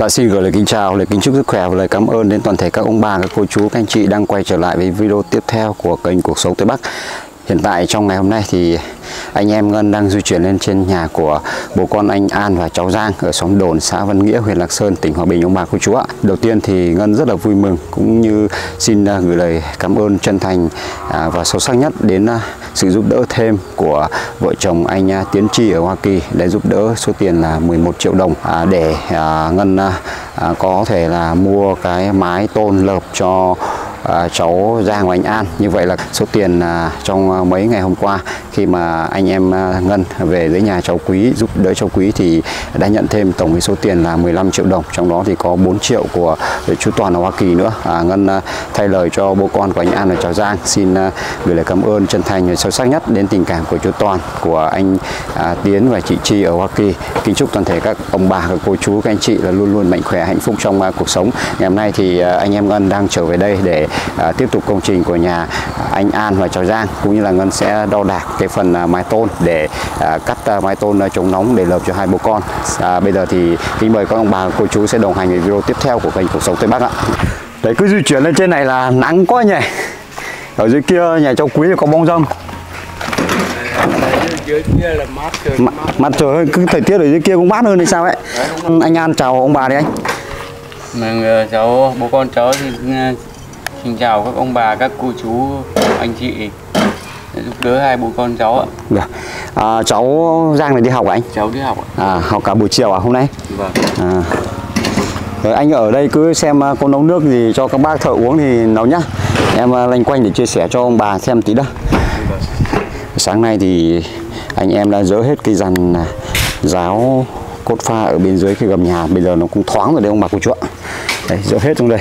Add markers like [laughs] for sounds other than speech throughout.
Dạ xin gửi lời kính chào, lời kính chúc sức khỏe và lời cảm ơn đến toàn thể các ông bà, các cô chú, các anh chị đang quay trở lại với video tiếp theo của kênh Cuộc Sống Tây Bắc. Hiện tại trong ngày hôm nay thì anh em Ngân đang di chuyển lên trên nhà của bố con anh An và cháu Giang ở xóm Đồn, xã Văn Nghĩa, huyện Lạc Sơn, tỉnh Hòa Bình ông bà cô chú ạ. Đầu tiên thì Ngân rất là vui mừng cũng như xin à, gửi lời cảm ơn chân thành à, và sâu sắc nhất đến à, sự giúp đỡ thêm của vợ chồng anh Tiến Tri ở Hoa Kỳ để giúp đỡ số tiền là 11 triệu đồng để Ngân có thể là mua cái mái tôn lợp cho Ờ, cháu Giang và anh An. Như vậy là số tiền à, trong à, mấy ngày hôm qua khi mà anh em à, Ngân về dưới nhà cháu Quý giúp đỡ cháu Quý thì đã nhận thêm tổng số tiền là 15 triệu đồng. Trong đó thì có 4 triệu của chú Toàn ở Hoa Kỳ nữa. À, Ngân thay lời cho bố con của anh An và cháu Giang xin gửi lời cảm ơn chân thành và sâu sắc nhất đến tình cảm của chú Toàn của anh à, Tiến và chị Chi ở Hoa Kỳ. Kính chúc toàn thể các ông bà các cô chú các anh chị là luôn luôn mạnh khỏe hạnh phúc trong uh, cuộc sống. Ngày hôm nay thì uh, anh em Ngân đang trở về đây để à, tiếp tục công trình của nhà anh An và cháu Giang cũng như là Ngân sẽ đo đạc cái phần à, mái tôn để à, cắt à, mái tôn à, chống nóng để lợp cho hai bố con. À, bây giờ thì kính mời các ông bà cô chú sẽ đồng hành với video tiếp theo của kênh cuộc sống Tây Bắc ạ. Đấy cứ di chuyển lên trên này là nắng quá nhỉ. Ở dưới kia nhà cháu Quý có bóng râm dưới kia là mát trời mát, mát trời cứ thời tiết ở dưới kia cũng mát hơn thì sao ấy? Anh An chào ông bà đi anh. Mà cháu bố con cháu thì Xin chào các ông bà, các cô chú, anh chị giúp đỡ hai bố con cháu ạ. Được. À, cháu Giang này đi học à anh? Cháu đi học ạ. À, học cả buổi chiều à hôm nay? Vâng. À. Rồi anh ở đây cứ xem à, có nấu nước gì cho các bác thợ uống thì nấu nhá. Em à, lanh quanh để chia sẻ cho ông bà xem tí đó. Vâng. Sáng nay thì anh em đã dỡ hết cây dàn à, giáo cốt pha ở bên dưới cái gầm nhà. Bây giờ nó cũng thoáng rồi đấy ông bà cô chú ạ. Đấy, dỡ hết trong đây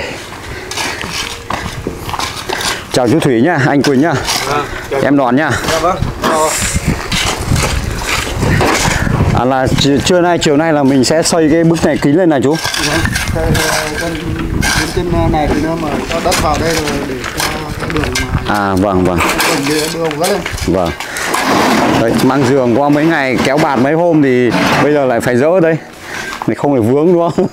chào chú Thủy nhá, anh Quỳnh nhá. À, em đoàn nhá. Dạ vâng. À là trưa nay chiều nay là mình sẽ xây cái bức này kín lên này chú. Vâng. Trên này thì nó mà cho đất vào đây rồi để cho đường mà. À vâng vâng. Vâng. Đấy, mang giường qua mấy ngày kéo bạt mấy hôm thì bây giờ lại phải dỡ đây. Này không phải vướng đúng không?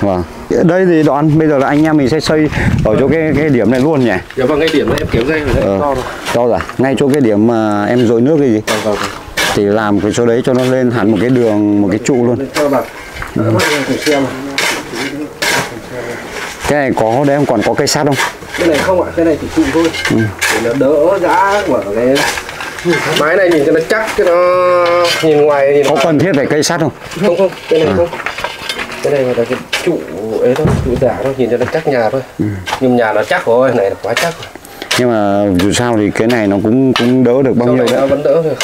Vâng. Đây thì đoạn bây giờ là anh em mình sẽ xây ở chỗ cái cái điểm này luôn nhỉ? Dạ vâng, cái điểm này em rồi đấy, ờ, to rồi. To rồi. Ngay chỗ cái điểm mà em dội nước cái gì? Vâng, vâng, vâng. Thì làm cái chỗ đấy cho nó lên hẳn một cái đường, một cái trụ luôn. Ừ. Cái này có đấy em còn có cây sắt không? Cái này không ạ, cái này chỉ trụ thôi. Ừ. Để nó đỡ giá của cái mái này nhìn cho nó chắc cái nó nhìn ngoài nhìn có cần thiết phải cây sắt không? Không không, cái này à. không cái này là cái trụ ấy thôi trụ giả thôi nhìn cho nó chắc nhà thôi ừ. nhưng nhà nó chắc rồi này là quá chắc rồi. nhưng mà dù sao thì cái này nó cũng cũng đỡ được bao sau nhiêu đấy nó vẫn đỡ được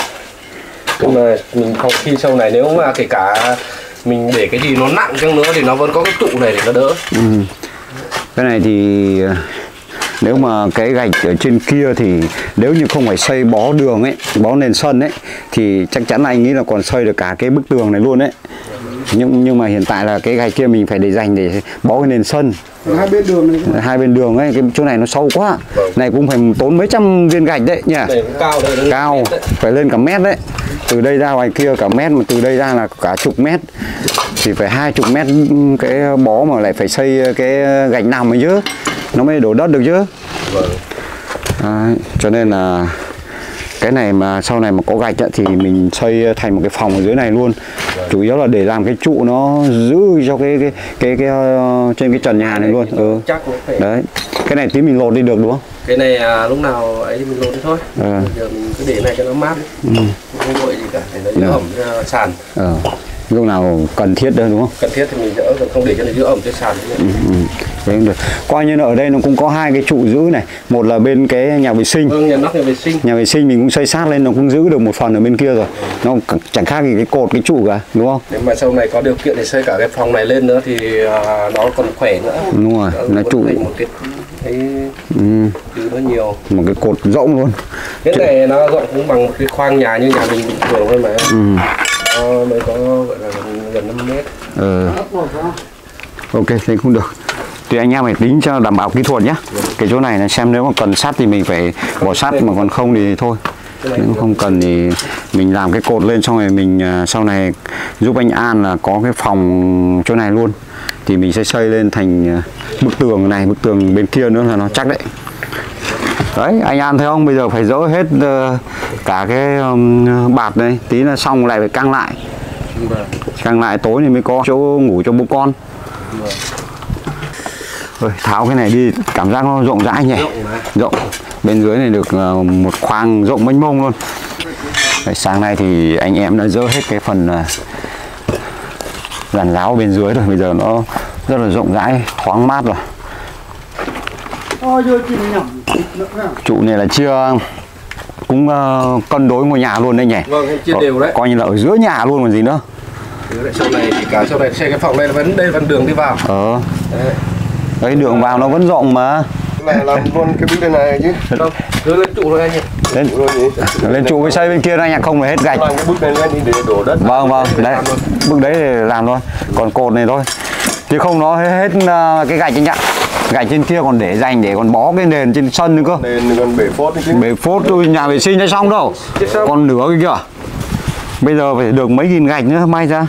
nhưng mà mình không khi sau này nếu mà kể cả mình để cái gì nó nặng chăng nữa thì nó vẫn có cái trụ này để nó đỡ ừ. cái này thì nếu mà cái gạch ở trên kia thì nếu như không phải xây bó đường ấy bó nền sân ấy thì chắc chắn là anh nghĩ là còn xây được cả cái bức tường này luôn đấy nhưng nhưng mà hiện tại là cái gạch kia mình phải để dành để bó cái nền sân. Hai bên đường này hai bên đường ấy cái chỗ này nó sâu quá. Vâng. này cũng phải tốn mấy trăm viên gạch đấy nhỉ? Cao cao phải lên cả mét đấy. Từ đây ra ngoài kia cả mét mà từ đây ra là cả chục mét. Thì phải hai chục mét cái bó mà lại phải xây cái gạch nằm ấy chứ. Nó mới đổ đất được chứ. Vâng. Đấy, cho nên là cái này mà sau này mà có gạch ấy, thì mình xây thành một cái phòng ở dưới này luôn. Chủ yếu là để làm cái trụ nó giữ cho cái cái cái, cái, cái uh, trên cái trần nhà này luôn. Ừ. đấy. Cái này tí mình lột đi được đúng không? Cái này à, lúc nào ấy thì mình lột đi thôi. À. giờ mình cứ để này cho nó mát ừ. không vội gì cả để nó giữ ẩm ra sàn. Ờ. Lúc nào cần thiết đâu đúng không? Cần thiết thì mình đỡ không để cho nó giữ ẩm trên sàn. Ừ, Đấy được. Coi như là ở đây nó cũng có hai cái trụ giữ này, một là bên cái nhà vệ sinh. Vâng, nhà nóc nhà vệ sinh. Nhà vệ sinh mình cũng xây sát lên nó cũng giữ được một phần ở bên kia rồi. Nó chẳng khác gì cái cột cái trụ cả, đúng không? Nếu mà sau này có điều kiện để xây cả cái phòng này lên nữa thì uh, nó còn khỏe nữa. Đúng rồi, nó, trụ một cái thấy ừ. nó nhiều một cái cột rộng luôn cái này nó rộng cũng bằng một cái khoang nhà như nhà mình bình thường thôi mà ừ. nó mới có gọi là gần 5 mét ừ. ok thế cũng được thì anh em phải tính cho đảm bảo kỹ thuật nhé cái chỗ này là xem nếu mà cần sắt thì mình phải bỏ sắt mà còn không thì thôi. Nếu không cần thì mình làm cái cột lên xong rồi mình à, sau này giúp anh An là có cái phòng chỗ này luôn. Thì mình sẽ xây lên thành à, bức tường này bức tường bên kia nữa là nó chắc đấy. Đấy anh An thấy không? Bây giờ phải dỡ hết ờ, cả cái bạt này. Tí là xong lại phải căng lại. Vâng. Căng lại tối thì mới có chỗ ngủ cho bố con Ôi, tháo cái này đi cảm giác nó rộng rãi nhỉ? Rộng bên dưới này được ờ, một khoang rộng mênh mông luôn. Đấy, sáng nay thì anh em đã dỡ hết cái phần ờ, giàn giáo bên dưới rồi. Bây giờ nó rất là rộng rãi thoáng mát rồi. Trụ này là chia cũng ờ, cân đối ngôi nhà luôn đấy nhỉ? Vâng, chia đều đấy. coi như là ở giữa nhà luôn còn gì nữa. Sau này thì cả sau này xe cái phòng này là vẫn đây vẫn đường đi vào. ờ. Đấy. Đấy đường vào nó vẫn rộng mà này làm luôn cái bức đây này chứ. Đâu, cứ lên trụ thôi anh nhỉ. lên Trụ nhỉ. lên trụ cái xây bên kia này nhỉ không phải hết gạch Làm cái bức này lên đi để đổ đất. vâng vâng đấy luôn. bước đấy để làm thôi còn cột này thôi chứ không nó hết, hết ờ, cái gạch anh ạ gạch trên kia còn để dành để còn bó cái nền trên sân nữa cơ Nền còn bể phốt đấy chứ. bể phốt tôi nhà vệ sinh đã xong đâu còn nửa cái kìa bây giờ phải được mấy nghìn gạch nữa may ra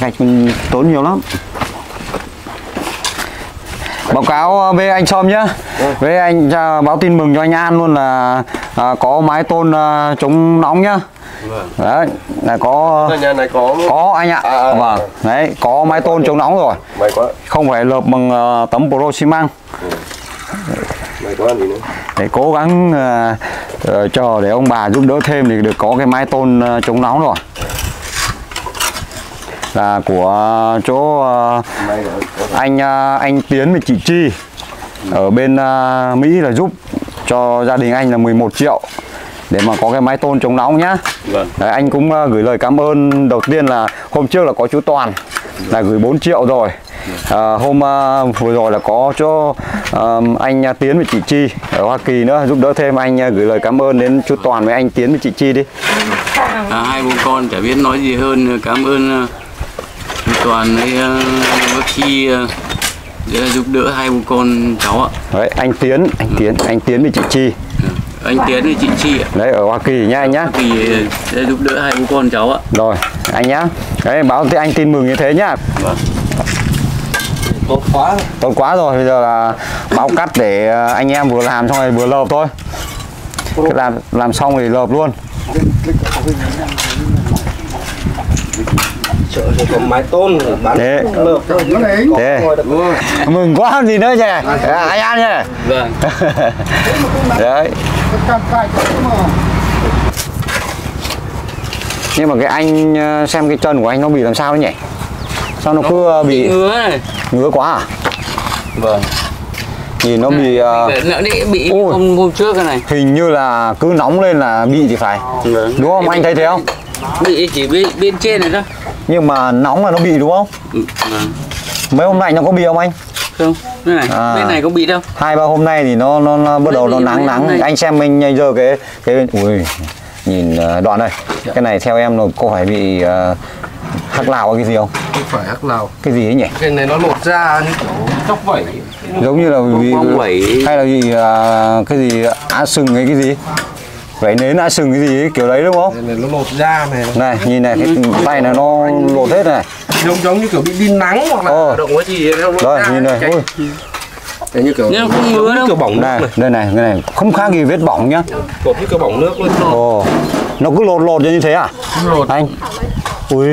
gạch tốn nhiều lắm báo cáo ờ, với anh Sôm nhá. Với anh à, báo tin mừng cho anh An luôn là à, có mái tôn à, chống nóng nhá. Vâng. đấy là có Nhà này có có anh ạ. À, à, à. vâng. Đấy có mái tôn chống nóng rồi. Mày quá. không phải lợp bằng ờ, tấm pro xi măng gì nữa. để cố gắng ờ, chờ để ông bà giúp đỡ thêm thì được có cái mái tôn ờ, chống nóng rồi là của chỗ ờ, anh ờ, anh Tiến và chị Chi. Ở bên ờ, Mỹ là giúp cho gia đình anh là 11 triệu để mà có cái mái tôn chống nóng nhá. Vâng. Đấy, anh cũng gửi lời cảm ơn đầu tiên là hôm trước là có chú Toàn là gửi 4 triệu rồi. À, hôm vừa rồi là có cho ờ, anh Tiến và chị Chi ở Hoa Kỳ nữa giúp đỡ thêm anh gửi lời cảm ơn đến chú Toàn với anh Tiến và chị Chi đi. À, hai bố con chả biết nói gì hơn cảm ơn toàn với bác chi đã giúp đỡ hai bố con cháu ạ. Đấy, anh Tiến anh Tiến anh Tiến và chị Chi. Anh tiến với chị chi ạ. Đấy ở Hoa Kỳ nhá anh nhá. Vì sẽ giúp đỡ hai bố con cháu ạ. Rồi anh nhá. Đấy báo với anh tin mừng như thế nhá. Vâng. Tốt quá. tốt quá rồi bây giờ là báo cắt để ờ, anh em vừa làm xong rồi vừa lợp thôi. Cái làm làm xong thì lợp luôn Chợ có mái tôn bán Thế. Nó thế. Mừng quá làm gì nữa nhỉ? À, anh An nhỉ? Vâng. [laughs] Đấy. Nhưng mà cái anh ờ, xem cái chân của anh nó bị làm sao đấy nhỉ? Sao nó cứ ờ, bị ngứa này. ngứa quá à? Vâng. Nhìn nó bị ờ, đi bị Ôi. hôm hôm trước cái này. Hình như là cứ nóng lên là bị thì phải. Vâng. đúng không? Anh thấy thế không? bị chỉ bên bên trên này thôi nhưng mà nóng là nó bị đúng không Ừ, vâng. mấy hôm nay nó có bị không anh không bên này À. bên này có bị đâu hai ba hôm nay thì nó nó, nó bắt đầu nó nắng nắng anh xem mình giờ cái cái ui nhìn ờ, đoạn này cái này theo em là có phải bị ờ, hắc lào hay cái gì không Không phải hắc lào. cái gì ấy nhỉ Cái này nó lột ra như kiểu chóc vẩy. giống như là bẩy. hay là bị ờ, cái gì á sừng hay cái gì vảy nến á sừng cái gì ấy, kiểu đấy đúng không Cái này nó lột da này. này nhìn này cái tay này nó lột hết này Giống giống như kiểu bị đi nắng hoặc là Ồ. động cái gì nó lột rồi nhìn này cái- ui Thế như kiểu Nhưng không ngứa đâu. kiểu bỏng này này. đây này cái này không khác gì vết bỏng nhá Cột như kiểu bỏng nước luôn. ồ nó cứ lột lột như thế à Lột anh ui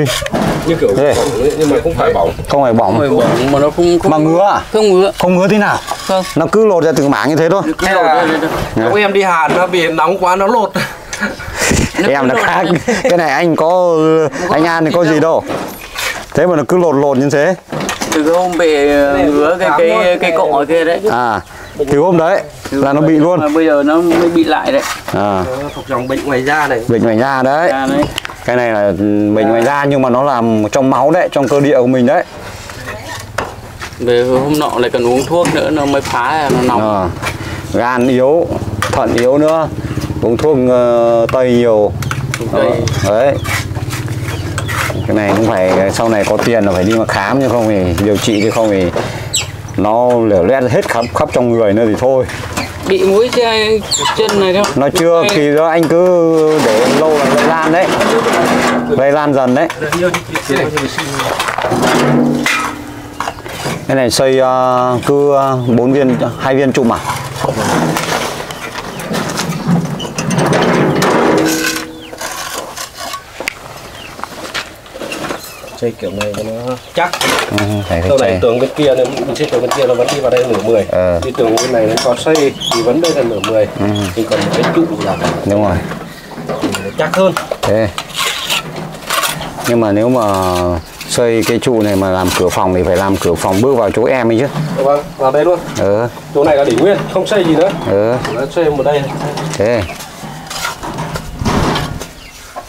như kiểu Thế. bỏng ấy, nhưng mà không phải bỏng. không phải bỏng Rồi bỏng mà nó không không mà ngứa à không ngứa không ngứa thế nào không nó cứ lột ra từng mảng như thế thôi. Cứ lột ra thôi. Lúc em đi Hàn nó vì nóng quá nó lột. [laughs] Em là khác. [laughs] Cái này anh có anh An thì có gì đâu. Thế mà nó cứ lột lột như thế. Từ cái hôm bị ngứa cái cái cái cọ ở kia đấy. À từ hôm đấy là nó bị luôn. mà bây giờ nó mới bị lại đấy. À. Thuộc dòng bệnh ngoài da này. bệnh ngoài da đấy. Đấy. Cái này là bệnh ngoài da nhưng mà nó làm trong máu đấy trong cơ địa của mình đấy về hôm nọ lại cần uống thuốc nữa nó mới phá ra nó nóng. À, gan yếu thận yếu nữa uống thuốc ờ, tây nhiều. Tây. đấy. Cái này cũng phải sau này có tiền là phải đi mà khám chứ không thì điều trị chứ không thì nó lở loét hết khắp khắp trong người nữa thì thôi. Bị mũi chân này đâu nó chưa kỳ đó anh cứ để lâu là lây lan đấy. Lây lan dần đấy cái này xây ờ, cứ ờ, bốn viên hai viên chùm à? Chơi kiểu này cho nó chắc. Ừ, Sau này tường bên kia nếu mình chơi tường bên kia nó vẫn đi vào đây nửa 10 Ờ. Đi tường bên này nó có xây thì vẫn đây là nửa 10 Ừ. Nhưng còn một cái trụ là đúng rồi. chắc hơn. Thế. Nhưng mà nếu mà xây cái trụ này mà làm cửa phòng thì phải làm cửa phòng bước vào chỗ em ấy chứ. Vâng, vào đây luôn. Ờ Chỗ này là để nguyên, không xây gì nữa. Ờ Nó xây một đây. Thế.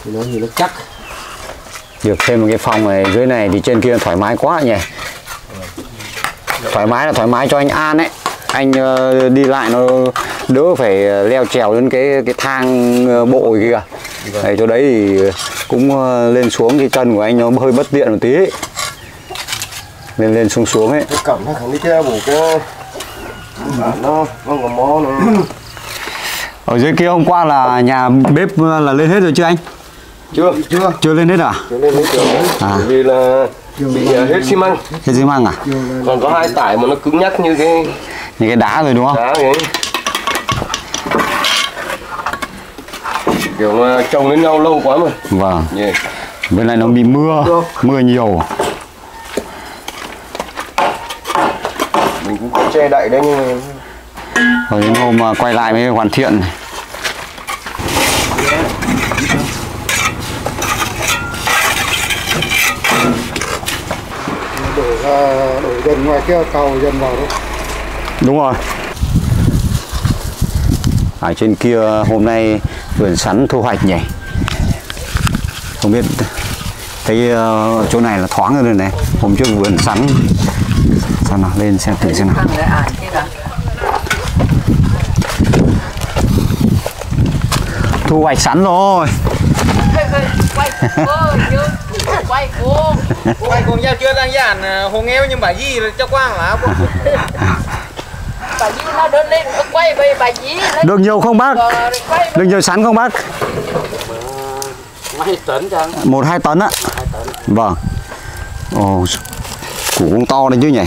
Thì nó thì nó chắc. Được thêm một cái phòng này dưới này thì trên kia thoải mái quá nhỉ. Thoải mái là thoải mái cho anh An ấy. Anh ờ, đi lại nó đỡ phải leo trèo lên cái cái thang ờ, bộ kia. Đấy chỗ đấy thì cũng ờ, lên xuống cái chân của anh nó hơi bất tiện một tí. Lên lên xuống xuống ấy. Cái cổng nó khẳng đi theo bổ Bản nó, nó có mó nó. Ở dưới kia hôm qua là nhà bếp ờ, là lên hết rồi chưa anh? Chưa, chưa. Chưa lên hết à? Nên nó kiểu đấy À. Vì là bị à, hết xi măng. Hết xi măng à? Còn có hai tải mà nó cứng nhắc như cái như cái đá rồi đúng không? đá ấy Kiểu mà trồng lên nhau lâu quá mà vâng. Yeah. bên này nó bị mưa mưa nhiều. Mình cũng có che đậy đấy nhưng mà rồi đến hôm mà quay lại mới hoàn thiện này. đổ ra đổ dần ngoài kia cầu dần vào đấy đúng rồi. Ở trên kia hôm nay vườn sắn thu hoạch nhỉ? Không biết. Thấy ờ, chỗ này là thoáng hơn rồi này. Hôm trước vườn sắn. Sao nào lên xem thử xem nào. Thu hoạch sắn rồi. Quay cuồng Quay cùng nhau chưa? Đang dàn hồ nghèo nhưng bà gì cho quang là [laughs] được nhiều không bác? Ờ, được nhiều sắn không bác? Mấy tấn chăng một hai tấn á. Vâng. Ồ củ cũng to đấy chứ nhỉ?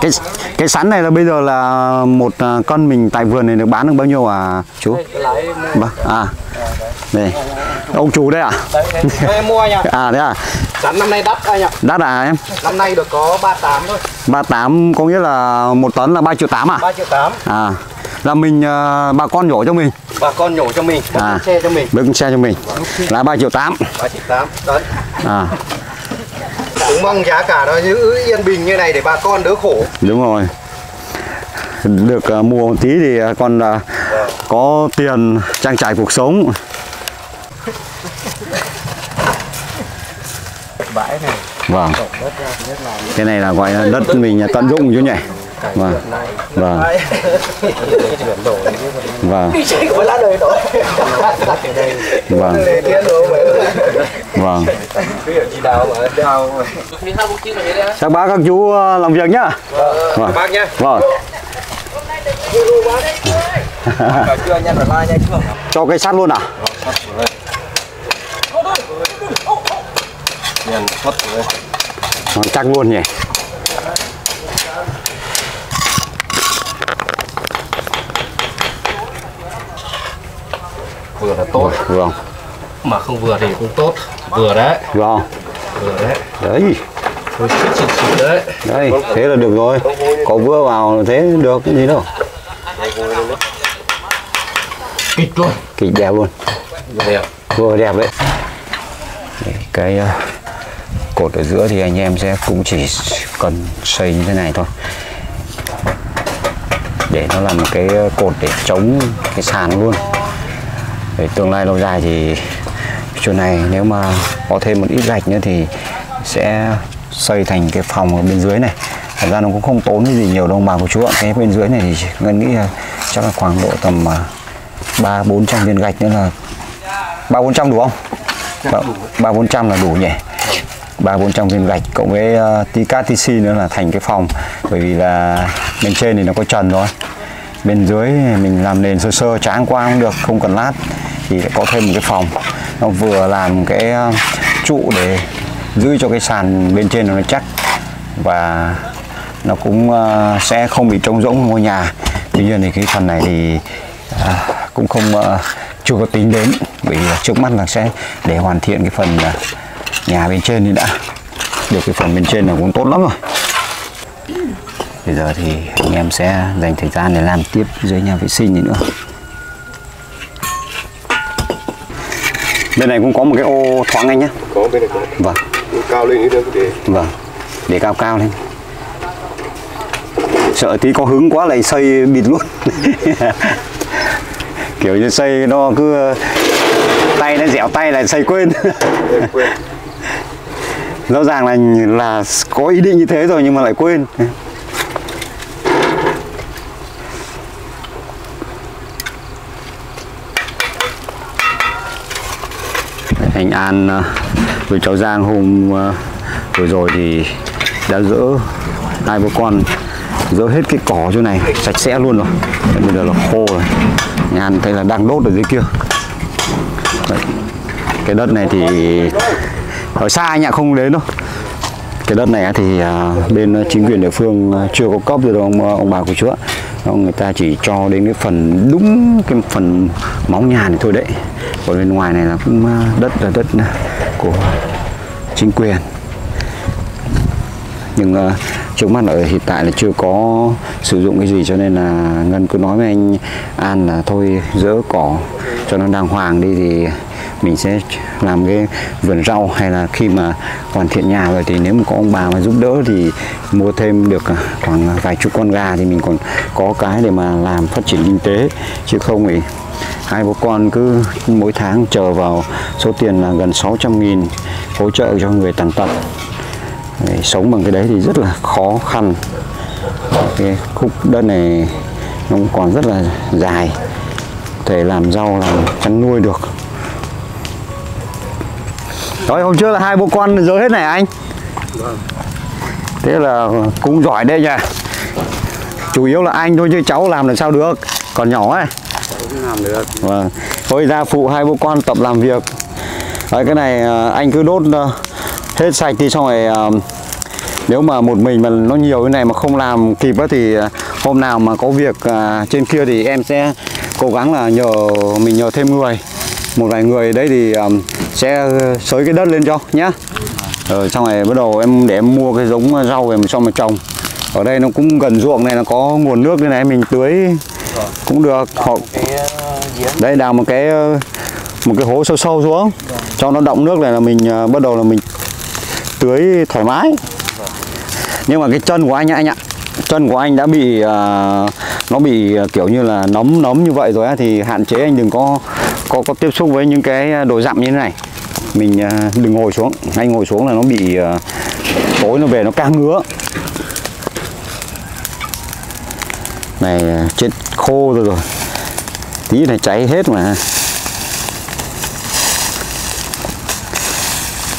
Cái cái sắn này là bây giờ là một à, cân mình tại vườn này được bán được bao nhiêu à chú? Vâng à. Đây. Ông chủ đây à? Em mua à đấy à? Sẵn năm nay đắt anh ạ. Đắt à em? Năm nay được có 38 thôi 38 có nghĩa là một tấn là 3 triệu 8 à? 3 triệu 8 à là mình à, bà con nhổ cho mình. Bà con nhổ cho mình À. xe cho mình. bưng xe cho mình. Là 3 triệu 8 3 triệu 8 tấn à. Cũng mong giá cả nó giữ yên bình như này để bà con đỡ khổ. Đúng rồi. Được à, mua một tí thì à, còn à, có tiền trang trải cuộc sống bãi này. Vâng. Đất ra thì nhất là cái này là gọi là đất mình tận dụng chứ nhỉ? Vâng. vâng. Vâng. Chạy của lá đời đó vâng. Vâng. Các bác các chú à, làm việc nhá. Vâng. Bác nhá. Vâng. Chưa cho cây sắt luôn à Nhàn thoát rồi. Vâng, chắc luôn nhỉ? Vừa là tốt. Vâng. Mà không vừa thì cũng tốt. Vừa đấy. Vâng. Vừa đấy. Đấy. Thôi xịt xịt xịt đấy. Đây thế là được rồi. Có vừa vào thế được cái gì đâu. Kịch luôn. Kịch đẹp luôn. Đẹp. Vừa đẹp đấy. Cái ờ, cột ở giữa thì anh em sẽ cũng chỉ cần xây như thế này thôi. Để nó làm một cái cột để chống cái sàn luôn. Để tương lai lâu dài thì chỗ này nếu mà có thêm một ít gạch nữa thì sẽ xây thành cái phòng ở bên dưới này. Thật ra nó cũng không tốn cái gì nhiều đâu bà của chú ạ. Cái bên dưới này thì ngân nghĩ là chắc là khoảng độ tầm à, ba bốn trăm viên gạch nữa là ba bốn trăm đủ không? Ba bốn trăm là đủ nhỉ? Ba bốn trăm viên gạch cộng với ờ, uh, tí cát tí xi nữa là thành cái phòng. Bởi vì là bên trên thì nó có trần rồi bên dưới mình làm nền sơ sơ tráng qua cũng được không cần lát thì lại có thêm một cái phòng. Nó vừa làm cái ờ, trụ để giữ cho cái sàn bên trên nó chắc. Và nó cũng ờ, sẽ không bị trống rỗng ngôi nhà. Tuy nhiên thì cái phần này thì à, cũng không ờ, chưa có tính đến. Vì trước mắt là sẽ để hoàn thiện cái phần ờ, nhà bên trên đi đã. Được cái phần bên trên là cũng tốt lắm rồi. Bây giờ thì anh em sẽ dành thời gian để làm tiếp dưới nhà vệ sinh này nữa. Bên này cũng có một cái ô thoáng anh nhé. Có bên này có. Vâng. Cao lên nữa để vâng. Để cao cao lên. Sợ tí có hứng quá lại xây bịt luôn. [laughs] Kiểu như xây nó cứ tay nó dẻo tay lại xây quên. Quên rõ ràng là là có ý định như thế rồi nhưng mà lại quên. Anh An ờ, với cháu Giang hôm ờ, vừa rồi thì đã dỡ hai bố con, dỡ hết cái cỏ chỗ này, sạch sẽ luôn rồi. Bây giờ là khô rồi. Anh An thấy là đang đốt ở dưới kia. Đấy. cái đất này thì ở xa anh ạ, không đến đâu. Cái đất này thì à, bên chính quyền địa phương à, chưa có cấp được đâu, ông à, ông bà của chúa người ta chỉ cho đến cái phần đúng, cái phần móng nhà này thôi đấy. Còn bên ngoài này là cũng đất là đất của chính quyền. Nhưng trước mắt ở hiện tại là chưa có sử dụng cái gì, cho nên là ngân cứ nói với anh an là thôi dỡ cỏ cho nó đàng hoàng đi thì mình sẽ làm cái vườn rau hay là khi mà hoàn thiện nhà rồi thì nếu mà có ông bà mà giúp đỡ thì mua thêm được à, khoảng vài chục con gà thì mình còn có cái để mà làm phát triển kinh tế. Chứ không thì hai bố con cứ mỗi tháng chờ vào số tiền là gần 600 nghìn hỗ trợ cho người tàn tật. Sống bằng cái đấy thì rất là khó khăn. Cái khúc đất này nó cũng còn rất là dài. Thể làm rau, làm chăn nuôi được. Rồi hôm trước là hai bố con dỡ hết này anh. Thế là cũng giỏi đây nha Chủ yếu là anh thôi chứ cháu làm làm sao được. Còn nhỏ ấy. Làm được Vâng. Thôi ra phụ hai bố con tập làm việc. Đấy, cái này à, anh cứ đốt à, hết sạch thì xong rồi à, nếu mà một mình mà nó nhiều cái này mà không làm kịp á thì hôm nào mà có việc trên kia thì em sẽ cố gắng là nhờ, mình nhờ thêm người một vài người đấy thì um, sẽ xới cái đất lên cho nhá. Rồi xong rồi bắt đầu em để em mua cái giống rau về cho mà trồng. Ở đây nó cũng gần ruộng này nó có nguồn nước như này mình tưới cũng được. Hoặc đây đào một cái ờ, một cái hố sâu sâu xuống. Cho nó động nước này là mình ờ, bắt đầu là mình tưới thoải mái. Nhưng mà cái chân của anh ạ anh ạ chân của anh đã bị à, nó bị kiểu như là nấm nấm như vậy rồi á, thì hạn chế anh đừng có có có tiếp xúc với những cái à, đồ dặm như thế này. Mình à, đừng ngồi xuống. Ngay ngồi xuống là nó bị à, tối nó về nó càng ngứa. Này chết khô rồi rồi. Tí này cháy hết mà.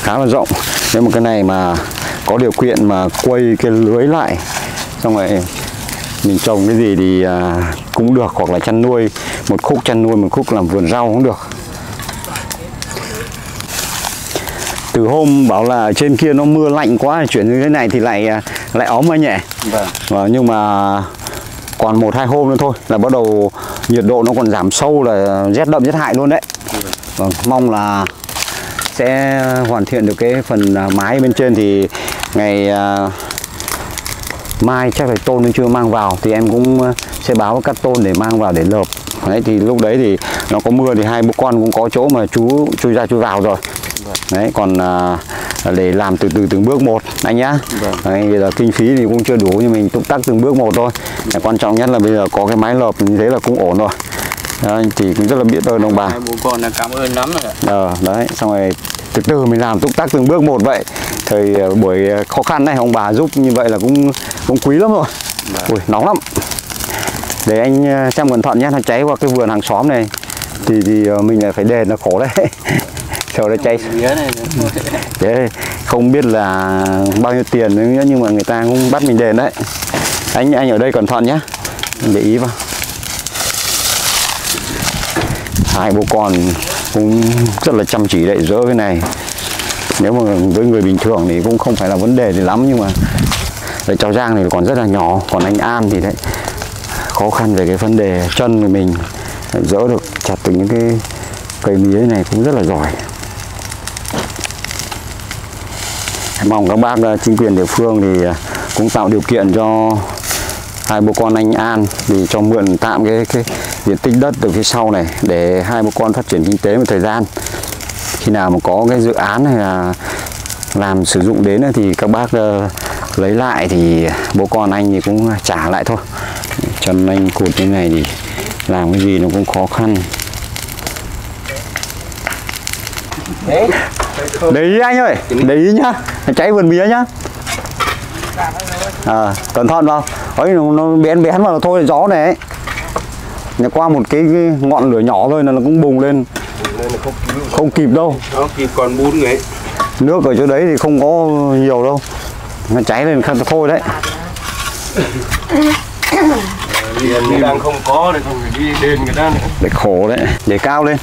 Khá là rộng. Nếu mà cái này mà có điều kiện mà quay cái lưới lại, xong rồi mình trồng cái gì thì cũng được, hoặc là chăn nuôi một khúc chăn nuôi một khúc làm vườn rau cũng được từ hôm bảo là trên kia nó mưa lạnh quá chuyển như thế này thì lại à, lại ốm anh nhỉ vâng Vâng, nhưng mà còn một hai hôm nữa thôi là bắt đầu nhiệt độ nó còn giảm sâu là rét đậm rét hại luôn đấy. Vâng, mong là sẽ hoàn thiện được cái phần à, mái bên trên thì ngày à, mai chắc là tôn chưa mang vào thì em cũng sẽ báo cắt tôn để mang vào để lợp. Đấy thì lúc đấy thì nó có mưa thì hai bố con cũng có chỗ mà chú chui ra chui vào rồi. Đấy còn à, để làm từ từ từng bước một anh nhá. Đấy, bây giờ kinh phí thì cũng chưa đủ nhưng mình túc tắc từng bước một thôi. Cái quan trọng nhất là bây giờ có cái mái lợp như thế là cũng ổn rồi. Đấy, thì cũng rất là biết ơn ông bà. hai bố con là cảm ơn lắm rồi ạ Ờ, đấy, xong rồi từ từ mình làm túc tắc từng bước một vậy. Thời ờ, buổi khó khăn này ông bà giúp như vậy là cũng cũng quý lắm rồi. Ui, nóng lắm. Để anh ờ, xem cẩn thận nhé, nó cháy qua cái vườn hàng xóm này thì thì ờ, mình lại phải đền nó khổ đấy. [laughs] Sợ nó cháy. [laughs] Thế không biết là bao nhiêu tiền nữa nhưng mà người ta cũng bắt mình đền đấy. Anh anh ở đây cẩn thận nhé. Để ý vào. hai bố con cũng rất là chăm chỉ đậy dỡ cái này nếu mà với người bình thường thì cũng không phải là vấn đề gì lắm nhưng mà cháu Giang thì còn rất là nhỏ còn anh An thì đấy khó khăn về cái vấn đề chân của mình, dỡ được chặt từ những cái cây mía này cũng rất là giỏi. Mong các bác ờ, chính quyền địa phương thì ờ, cũng tạo điều kiện cho hai bố con anh An thì cho mượn tạm cái cái diện tích đất từ phía sau này để hai bố con phát triển kinh tế một thời gian. Khi nào mà có cái dự án hay là làm sử dụng đến thì các bác ờ, lấy lại thì bố con anh thì cũng trả lại thôi chân anh cụt như này thì làm cái gì nó cũng khó khăn. Để ý anh ơi để ý nhá cháy vườn mía nhá. À, cẩn thận vào. Ấy nó, nó bén bén vào thôi gió này ấy. Nhà qua một cái, cái ngọn lửa nhỏ thôi là nó cũng bùng lên. Không không kịp đâu. Nó kịp còn bún người nước ở chỗ đấy thì không có nhiều đâu. Nó cháy lên khăn thôi đấy tiền thì đang không có nên không phải đi đền người ta nữa. Để khổ đấy để cao lên.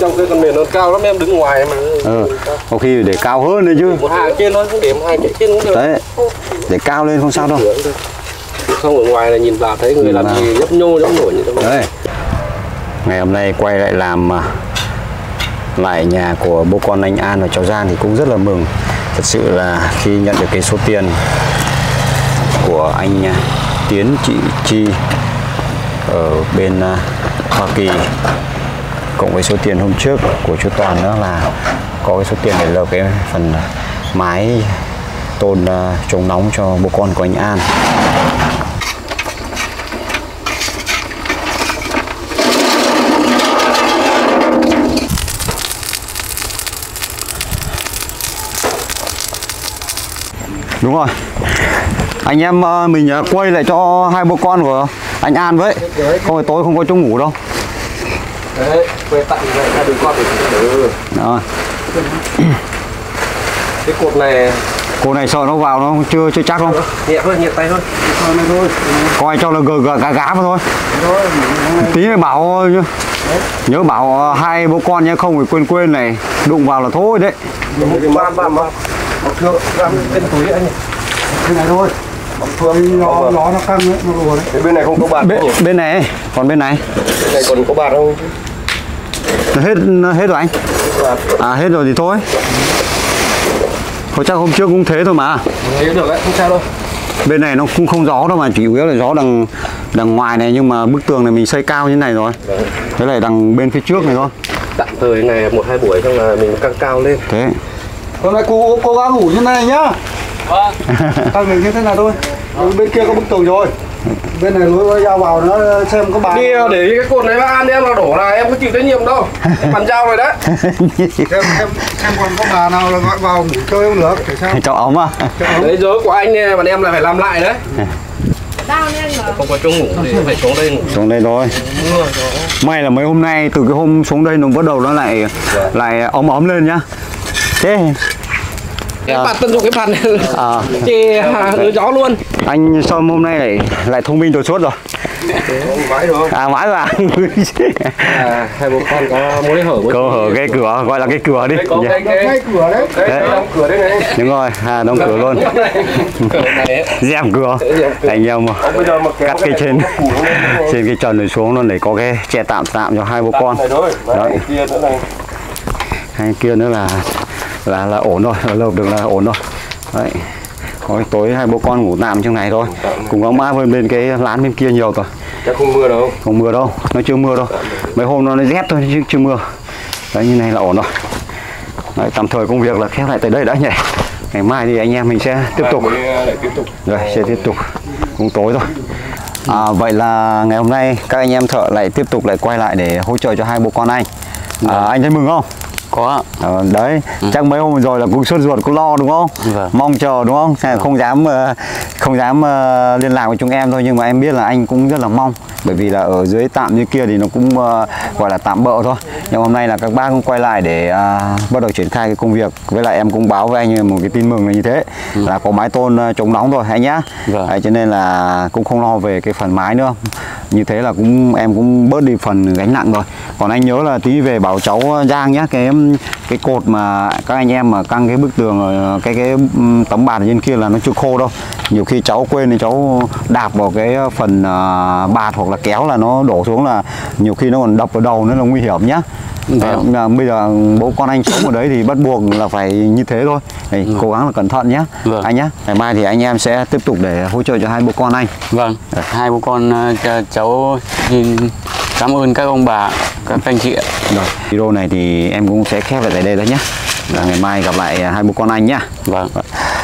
Trong cái con miền nó cao lắm em đứng ngoài mà. Ừ. có khi để cao hơn đấy chứ. Một hàng trên nó cũng điểm hai chạy trên cũng được. Đấy để cao lên không sao đâu. Không ở ngoài là nhìn vào thấy người làm gì nhấp nhô nhấp nổi như thế đấy. Ngày hôm nay quay lại làm à, lại nhà của bố con anh An và cháu Giang thì cũng rất là mừng. Thật sự là khi nhận được cái số tiền của anh à, Tiến, chị Chi, ở bên à, Hoa Kỳ. Cộng với số tiền hôm trước của chú Toàn nữa là có cái số tiền để lợp cái phần mái tôn à, chống nóng cho bố con của anh An. Đúng rồi. Anh em ờ, mình ờ, quay lại cho hai bố con của anh An với. Không phải tối không có chỗ ngủ đâu. Đấy quay tặng vậy đứa con để đó. [clears throat] cái cột này cô này sợ nó vào nó chưa chưa chắc không? Nhẹ thôi nhẹ tay thôi. Coi cho là gờ gờ gá gá mà thôi. Tí này bảo nhá. nhớ bảo ờ, hai bố con nhé không phải quên quên này. Đụng vào là thôi đấy một thước bám trên túi anh cái này thôi. Thì gió gió nó căng đấy nó lùa đấy. Bên này không có bạt bên, nhỉ? bên này còn bên này. Bên này còn có bạt không? Hết hết rồi anh. Bạt à hết rồi thì thôi. Thôi chắc hôm trước cũng thế thôi mà. Thế được đấy không sao đâu. Bên này nó cũng không gió đâu mà chủ yếu là gió đằng đằng ngoài này nhưng mà bức tường này mình xây cao như này rồi. Thế này đằng bên phía trước này thôi. Tạm thời này một hai buổi xong là mình căng cao lên. Thế hôm nay cô cố gắng ngủ như này nhá. Vâng. [laughs] tăng mình như thế này thôi. Rồi bên kia có bức tường rồi. Bên này lối dao vào nó xem có bàn đi để cái cột này ba em là đổ là em có chịu trách nhiệm đâu. Em [laughs] bàn giao rồi đấy. [laughs] Xem xem xem còn có bà nào là gọi vào ngủ chơi không được để sao cho ống à đấy dối của anh này, bọn em là phải làm lại đấy. Mà. không có chỗ ngủ thì phải xuống đây ngủ. Xuống đây thôi. May là mấy hôm nay từ cái hôm xuống đây nó bắt đầu nó lại lại ấm ấm lên nhá thế. Cái bàn tận dụng cái bàn này. À, thì à, hứa gió luôn. Anh Sâm hôm nay lại lại thông minh đột xuất rồi. Vãi rồi à mãi vào à, hai bố con có mối hở câu hở cái cửa gọi là cái cửa đi. Đây có cái cái ngay cửa đấy. Đấy Đấy. đóng cửa đây này. Đúng rồi. À đóng cửa luôn. Dèm cửa anh em mà cắt cái trên trên cái trần này xuống luôn để có cái che tạm tạm cho hai bố con. Đấy. đấy. kia nữa này. Hai kia nữa là là là ổn rồi [laughs] lợp được là ổn rồi. Đấy. Cái tối hai bố con ngủ tạm trong này thôi. Cùng ông má bên bên cái lán bên kia nhiều rồi. Chắc không mưa đâu. Không mưa đâu. Nó chưa mưa đâu. Mấy hôm nó rét thôi chứ chưa mưa. Đấy như này là ổn rồi. Đấy, tạm thời công việc là khép lại tới đây đã nhỉ? Ngày mai thì anh em mình sẽ tiếp tục. tiếp tục. Rồi sẽ tiếp tục. Cũng tối rồi à, vậy là ngày hôm nay các anh em thợ lại tiếp tục lại quay lại để hỗ trợ cho hai bố con anh. À, anh thấy mừng không có Ờ, đấy chắc mấy hôm rồi là cũng sốt ruột cũng lo đúng không? Vâng. mong chờ đúng không? Là không dám ờ, không dám ờ, liên lạc với chúng em thôi nhưng mà em biết là anh cũng rất là mong. Bởi vì là ở dưới tạm như kia thì nó cũng gọi là tạm bợ thôi. Nhưng hôm nay là các bác cũng quay lại để à, bắt đầu triển khai cái công việc. Với lại em cũng báo với anh một cái tin mừng là như thế. Là có mái tôn chống nóng rồi anh nhá. Vâng. Đấy, cho nên là cũng không lo về cái phần mái nữa. Như thế là cũng em cũng bớt đi phần gánh nặng rồi. Còn anh nhớ là tí về bảo cháu Giang nhé cái cái cột mà các anh em mà căng cái bức tường cái cái tấm bạt ở trên kia là nó chưa khô đâu. Nhiều khi cháu quên thì cháu đạp vào cái phần à, bạt hoặc là kéo là nó đổ xuống là nhiều khi nó còn đập vào đầu nữa là nguy hiểm nhá. Vâng. Đấy, bây giờ bố con anh sống ở đấy thì bắt buộc là phải như thế thôi. Đấy, cố gắng là cẩn thận nhé Vâng. anh nhé ngày mai thì anh em sẽ tiếp tục để hỗ trợ cho hai bố con anh. Vâng, hai bố con ờ, cháu xin cảm ơn các ông bà, các anh chị ạ. rồi video này thì em cũng sẽ khép lại tại đây thôi nhé và ngày mai gặp lại hai bố con anh nhé Vâng.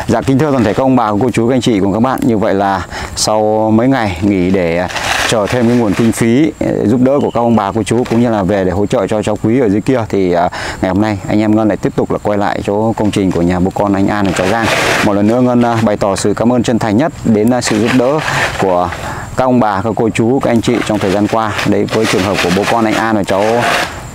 Dạ kính thưa toàn thể các ông bà, cô chú, các anh chị cùng các bạn. Như vậy là sau mấy ngày nghỉ để chờ thêm cái nguồn kinh phí ờ, giúp đỡ của các ông bà cô chú cũng như là về để hỗ trợ cho cháu quý ở dưới kia. Thì à, ngày hôm nay anh em Ngân lại tiếp tục là quay lại chỗ công trình của nhà bố con anh An ở cháu Giang. Một lần nữa Ngân à, bày tỏ sự cảm ơn chân thành nhất đến à, sự giúp đỡ của các ông bà các cô chú các anh chị trong thời gian qua đấy với trường hợp của bố con anh An ở cháu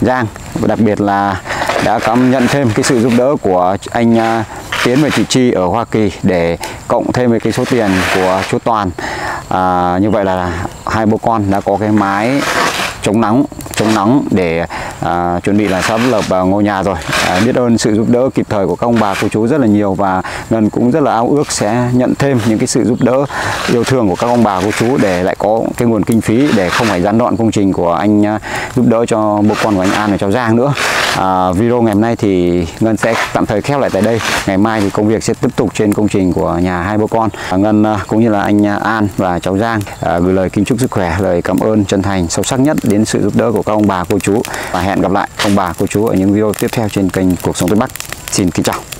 Giang. Và đặc biệt là đã cảm nhận thêm cái sự giúp đỡ của anh à, Tiến và chị Chi ở Hoa Kỳ để cộng thêm với cái số tiền của chú Toàn à, như vậy là hai bố con đã có cái mái chống nắng chống nắng để à, chuẩn bị là sắp lập vào ngôi nhà rồi. À, biết ơn sự giúp đỡ kịp thời của các ông bà cô chú rất là nhiều và ngân cũng rất là ao ước sẽ nhận thêm những cái sự giúp đỡ yêu thương của các ông bà cô chú để lại có cái nguồn kinh phí để không phải gián đoạn công trình của anh à, giúp đỡ cho bố con của anh An và cháu Giang nữa. À, video ngày hôm nay thì ngân sẽ tạm thời khép lại tại đây. Ngày mai thì công việc sẽ tiếp tục trên công trình của nhà hai bố con. À, ngân à, cũng như là anh à, An và cháu Giang à, gửi lời kính chúc sức khỏe lời cảm ơn chân thành sâu sắc nhất đến sự giúp đỡ của các ông bà cô chú. Và hẹn gặp lại ông bà, cô chú ở những video tiếp theo trên kênh cuộc sống tây bắc. Xin kính chào.